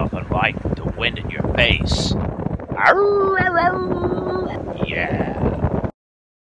nothing like the wind in your face. Arr, arr, arr. Yeah.